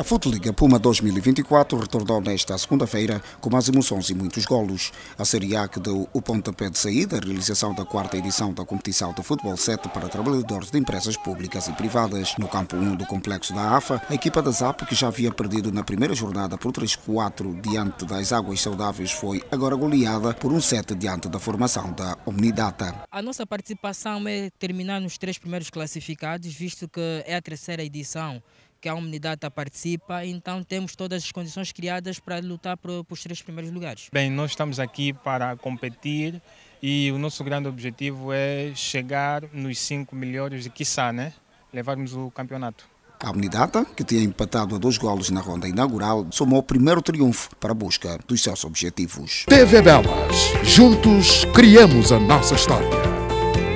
A Futeliga Puma 2024 retornou nesta segunda-feira com mais emoções e muitos golos. A Série A que deu o pontapé de saída a realização da quarta edição da competição de futebol 7 para trabalhadores de empresas públicas e privadas. No campo 1 do complexo da AFA, a equipa da ZAP, que já havia perdido na primeira jornada por 3-4 diante das Águas Saudáveis, foi agora goleada por um 7 diante da formação da Omnidata. A nossa participação é terminar nos três primeiros classificados, visto que é a terceira edição que a Omnidata participa, então temos todas as condições criadas para lutar para os três primeiros lugares. Bem, nós estamos aqui para competir e o nosso grande objetivo é chegar nos cinco melhores e, quiçá, né, levarmos o campeonato. A Omnidata, que tinha empatado a dois golos na ronda inaugural, somou o primeiro triunfo para a busca dos seus objetivos. TV Belas. Juntos criamos a nossa história.